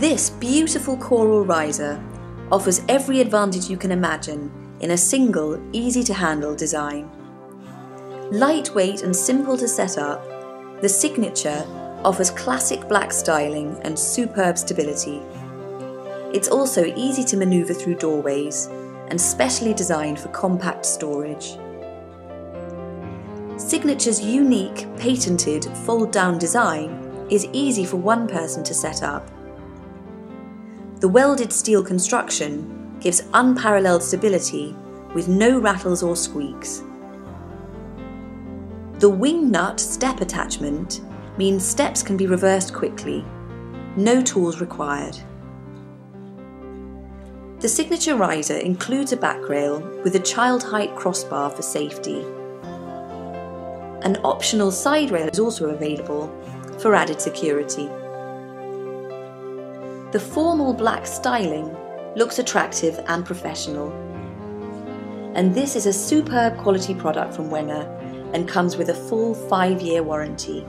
This beautiful choral riser offers every advantage you can imagine in a single, easy to handle design. Lightweight and simple to set up, the Signature offers classic black styling and superb stability. It's also easy to manoeuvre through doorways and specially designed for compact storage. Signature's unique, patented fold down design is easy for one person to set up. The welded steel construction gives unparalleled stability with no rattles or squeaks. The wing nut step attachment means steps can be reversed quickly, no tools required. The signature riser includes a back rail with a child height crossbar for safety. An optional side rail is also available for added security. The formal black styling looks attractive and professional. And this is a superb quality product from Wenger and comes with a full 5-year warranty.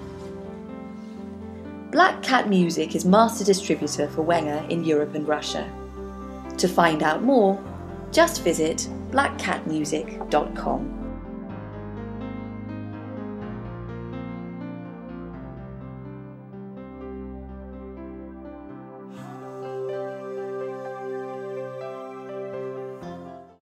Black Cat Music is master distributor for Wenger in Europe and Russia. To find out more, just visit blackcatmusic.com.